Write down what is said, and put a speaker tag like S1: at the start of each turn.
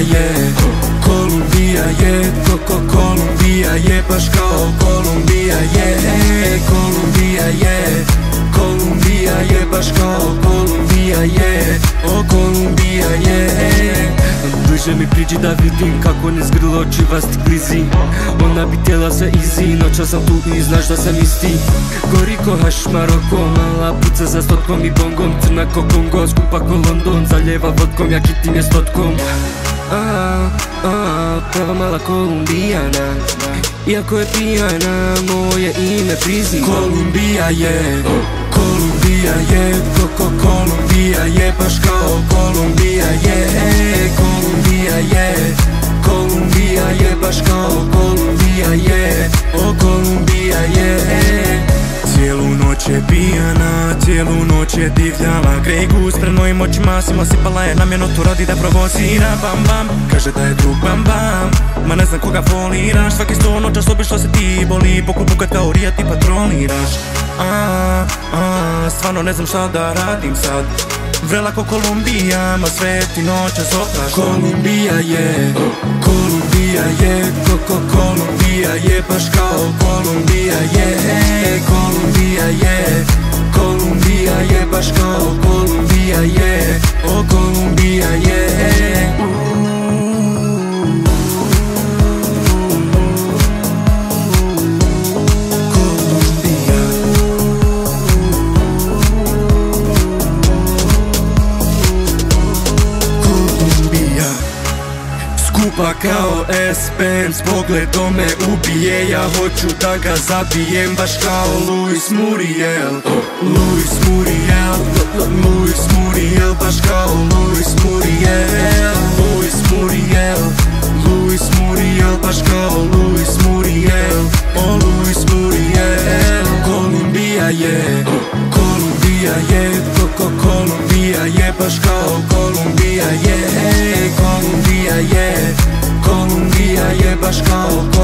S1: je Kolumbija je koko, Kolumbija je Baš kao Kolumbija je. E, Kolumbija je Kolumbija je Baš kao Kolumbija je. O Kolumbija je. Bliže mi priđi da vidim kako ne zgrlo oči vas ti Ona bi tjela se easy, noća sam tu i znaš da sam isti. Gori ko haš Maroko, mala puca za stotkom i bongom Crna ko Kongo, skupa ko London, zaljeva vodkom, ja kitim je stotkom a, a, prava mala Kolumbijana. Iako je pijana, moje ime priziva Kolumbija je, Kolumbija je Koko Kolumbija je, baš kao Kolumbija je. Kolumbija je, Kolumbija je Baš kao Kolumbija je, o Kolumbija je noć je pijana, cijelu noć je divljala. Grey Goose mojim očima svima sipala je namjerno to radi da provocira. Bam bam, kaže da je drug bam bam. Ma ne znam koga voliraš, svaki sto noća što se ti boli. Po klubu kad kao rija ti patroliraš. A, a, Stvarno ne znam šta da radim sad. Vrela ko Kolumbija, ma sve ti noća zotaš Kolumbija je, Kolumbija je Koko Kolumbija je, baš kao Kolumbija Skupa kao Espen S pogledom me ubije. Ja hoću da ga zabijem Baš kao Luis Muriel. Luis Muriel Luis Muriel Baš kao Luis Muriel. Luis Muriel Luis Muriel Baš kao Luis Muriel. O Luis Muriel Kolumbija je Kolumbija je Kolumbija je Baš kao Kolumbija je Kolumbija